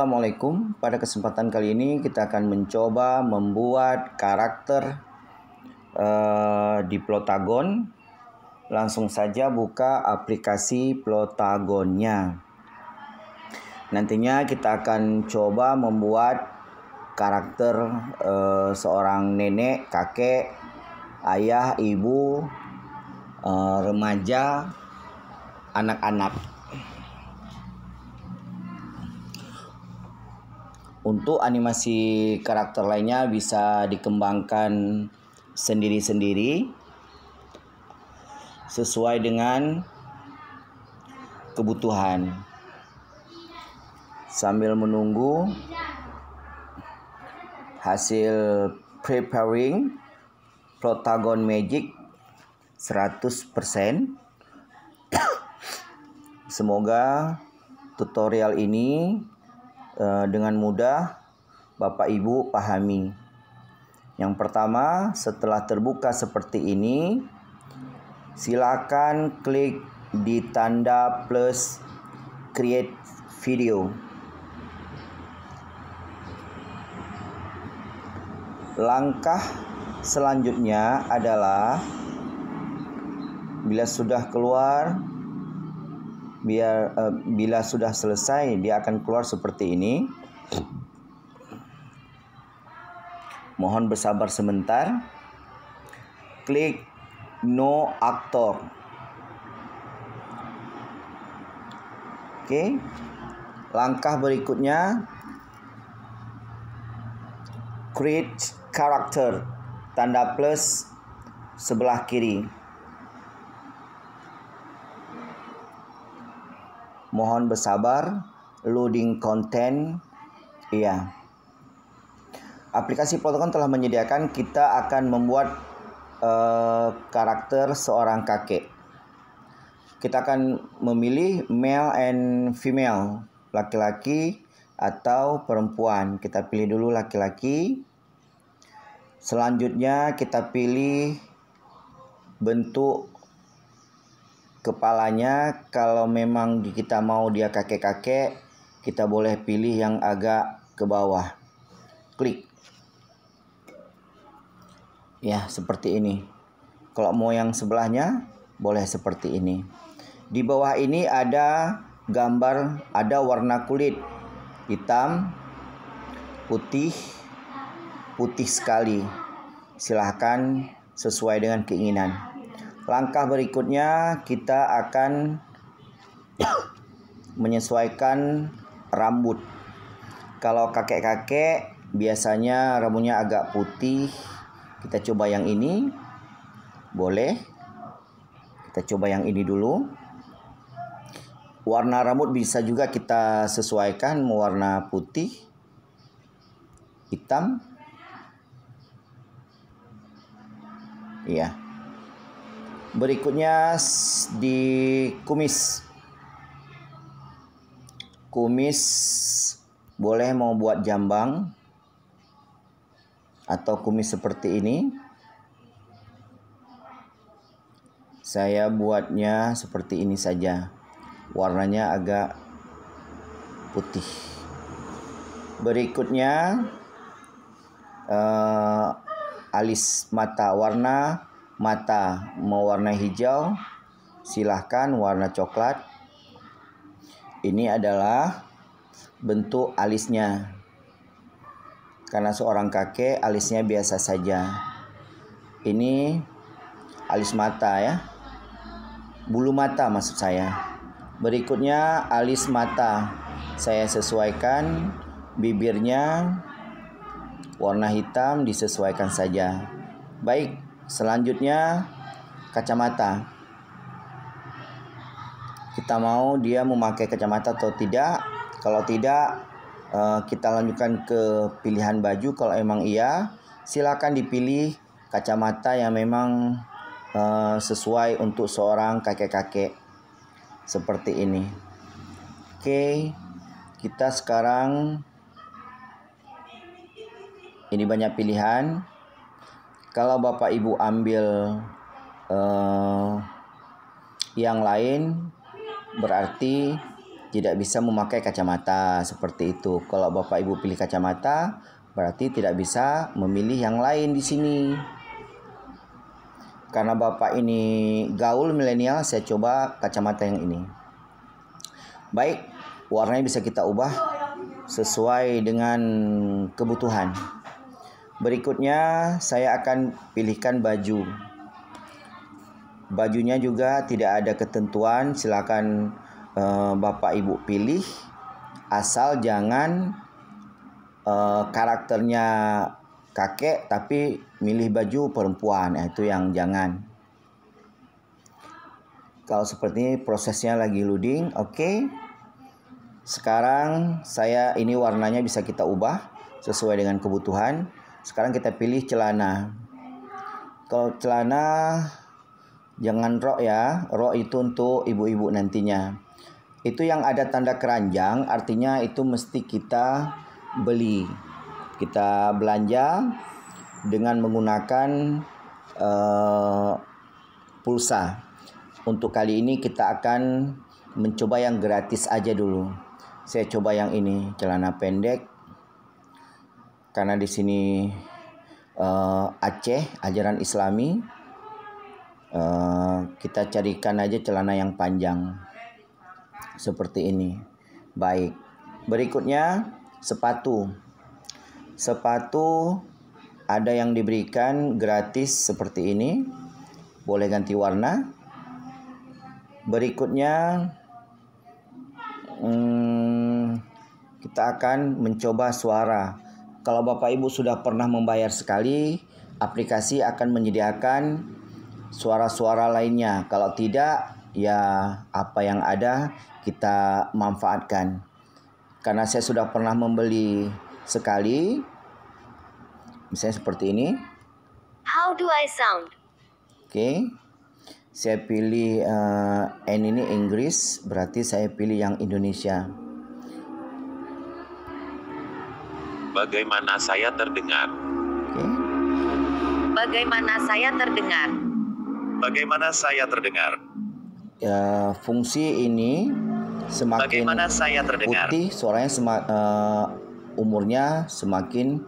Assalamualaikum. Pada kesempatan kali ini kita akan mencoba membuat karakter uh, di Plotagon. Langsung saja buka aplikasi Plotagonnya. Nantinya kita akan coba membuat karakter uh, seorang nenek, kakek, ayah, ibu, uh, remaja, anak-anak. Untuk animasi karakter lainnya bisa dikembangkan sendiri-sendiri sesuai dengan kebutuhan. Sambil menunggu hasil preparing Protagon Magic 100%. Semoga tutorial ini dengan mudah Bapak Ibu pahami. Yang pertama, setelah terbuka seperti ini, silakan klik di tanda plus create video. Langkah selanjutnya adalah bila sudah keluar biar uh, bila sudah selesai dia akan keluar seperti ini. Mohon bersabar sebentar. Klik no actor. Oke. Langkah berikutnya create character tanda plus sebelah kiri. Mohon bersabar, loading content. Iya. Aplikasi Protogon telah menyediakan kita akan membuat uh, karakter seorang kakek. Kita akan memilih male and female, laki-laki atau perempuan. Kita pilih dulu laki-laki. Selanjutnya kita pilih bentuk kepalanya kalau memang kita mau dia kakek-kakek kita boleh pilih yang agak ke bawah. Klik. Ya seperti ini. Kalau mau yang sebelahnya boleh seperti ini. Di bawah ini ada gambar ada warna kulit. Hitam putih putih sekali. Silahkan sesuai dengan keinginan Langkah berikutnya kita akan menyesuaikan rambut. Kalau kakek-kakek biasanya rambutnya agak putih. Kita coba yang ini. Boleh. Kita coba yang ini dulu. Warna rambut bisa juga kita sesuaikan warna putih, hitam. Iya. Berikutnya di kumis. Kumis boleh mau buat jambang atau kumis seperti ini. Saya buatnya seperti ini saja. Warnanya agak putih. Berikutnya uh, alis mata warna mata mau warna hijau silahkan warna coklat. Ini adalah bentuk alisnya. Karena seorang kakek alisnya biasa saja. Ini alis mata ya. Bulu mata maksud saya. Berikutnya alis mata. Saya sesuaikan bibirnya. Warna hitam disesuaikan saja. Baik Selanjutnya kacamata. Kita mau dia memakai kacamata atau tidak. Kalau tidak eh, kita lanjutkan ke pilihan baju. Kalau emang iya, silakan dipilih kacamata yang memang eh, sesuai untuk seorang kakek-kakek seperti ini. Oke, kita sekarang ini banyak pilihan kalau Bapak Ibu ambil uh, yang lain berarti tidak bisa memakai kacamata seperti itu. Kalau Bapak Ibu pilih kacamata, berarti tidak bisa memilih yang lain di sini. Karena Bapak ini gaul milenial, saya coba kacamata yang ini. Baik, warnanya bisa kita ubah sesuai dengan kebutuhan. Berikutnya saya akan pilihkan baju. Bajunya juga tidak ada ketentuan, silakan uh, Bapak Ibu pilih asal jangan uh, karakternya kakek tapi milih baju perempuan nah, itu yang jangan kalau seperti ini prosesnya lagi loading oke okay. sekarang saya ini warnanya bisa kita ubah sesuai dengan kebutuhan sekarang kita pilih celana kalau celana Jangan rok ya, rok itu untuk ibu-ibu nantinya. Itu yang ada tanda keranjang, artinya itu mesti kita beli. Kita belanja dengan menggunakan uh, pulsa. Untuk kali ini kita akan mencoba yang gratis aja dulu. Saya coba yang ini, celana pendek. Karena di sini uh, Aceh, ajaran Islami Eh, kita carikan aja celana yang panjang seperti ini. Baik. Berikutnya sepatu. Sepatu ada yang diberikan gratis seperti ini. Boleh ganti warna. Berikutnya hmm, kita akan mencoba suara. Kalau Bapak Ibu sudah pernah membayar sekali, aplikasi akan menyediakan suara-suara lainnya. Kalau tidak, ya apa yang ada kita manfaatkan. Karena saya sudah pernah membeli sekali, misalnya seperti ini. How do I sound? Oke, okay. saya pilih uh, N ini Inggris, berarti saya pilih yang Indonesia. Bagaimana saya terdengar? Okay. Bagaimana saya terdengar? Bagaimana saya terdengar? Ya, fungsi ini semakin Bagaimana saya terdengar? putih, suaranya sema, uh, umurnya semakin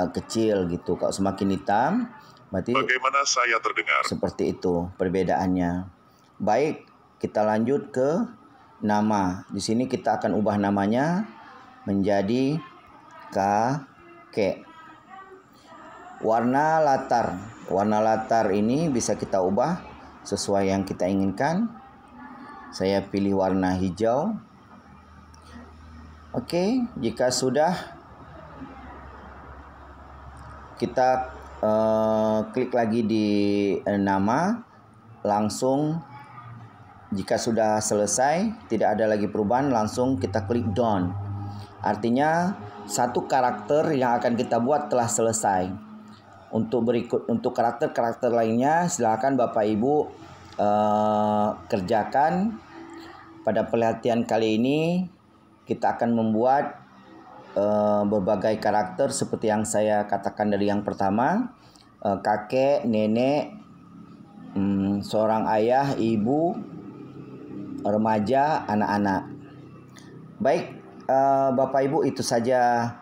uh, kecil gitu. Kalau semakin hitam, berarti Bagaimana saya terdengar? Seperti itu perbedaannya. Baik, kita lanjut ke nama. Di sini kita akan ubah namanya menjadi kakek. Warna latar. Warna latar ini bisa kita ubah sesuai yang kita inginkan. Saya pilih warna hijau. Oke, jika sudah kita uh, klik lagi di uh, nama langsung jika sudah selesai tidak ada lagi perubahan langsung kita klik done artinya satu karakter yang akan kita buat telah selesai untuk berikut untuk karakter-karakter lainnya silakan Bapak Ibu uh, kerjakan. Pada pelatihan kali ini kita akan membuat uh, berbagai karakter seperti yang saya katakan dari yang pertama, uh, kakek, nenek, um, seorang ayah, ibu, remaja, anak-anak. Baik, uh, Bapak Ibu itu saja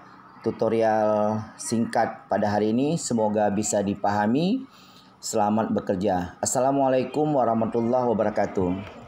tutorial singkat pada hari ini. Semoga bisa dipahami. Selamat bekerja. Assalamualaikum warahmatullahi wabarakatuh.